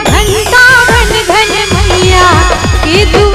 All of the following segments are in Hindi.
घंटा घन घन मैया के दुआ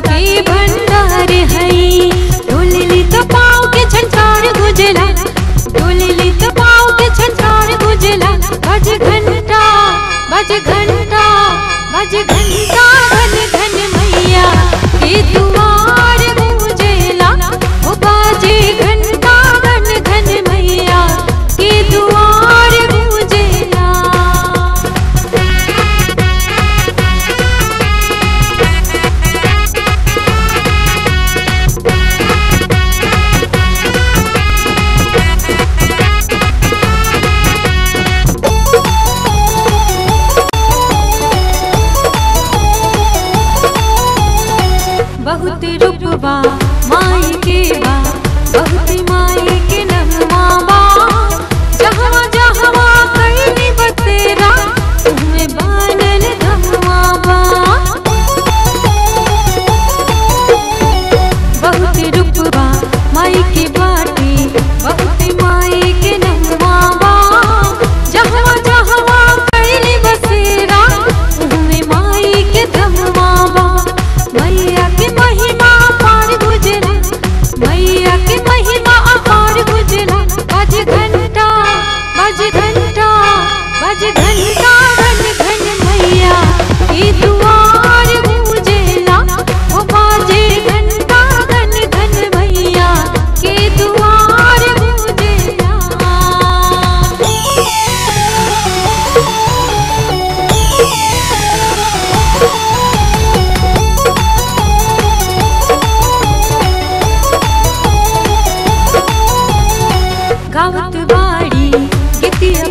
के भंडार है। तो पाव के झंकार गुजला। डोल तो पाव के झंकार गुजला। बज घंटा बज घंटा। bar. रावत वाड़ी गितिया